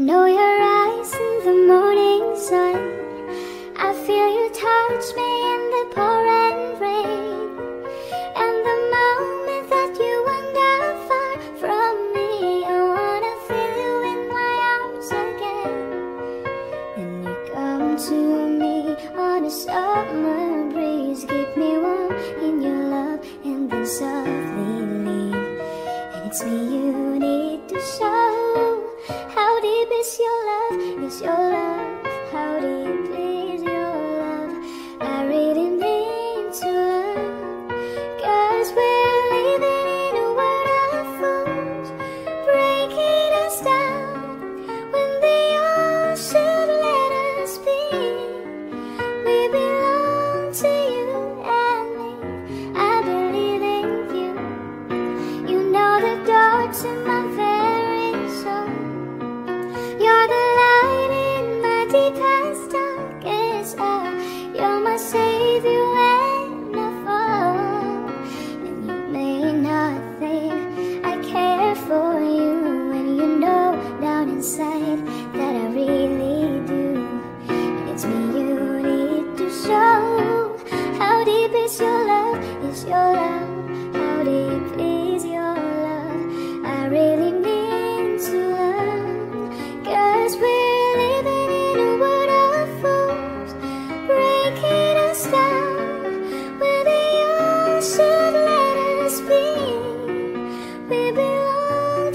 know your eyes in the morning sun. I feel you touch me in the pouring rain. And the moment that you wander far from me, I wanna feel you in my arms again. Then you come to me on a summer breeze, keep me warm in your love, and then softly leave. And it's me you need to show. Love? Deepest,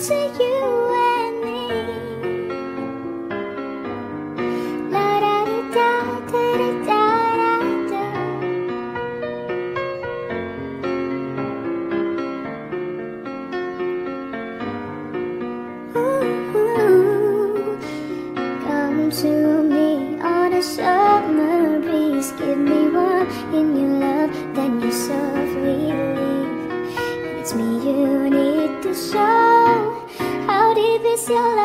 to you and me. La da da da da da da da. Ooh, Come to me on a summer breeze. Give me one in your love, then you softly leave. It's me you need to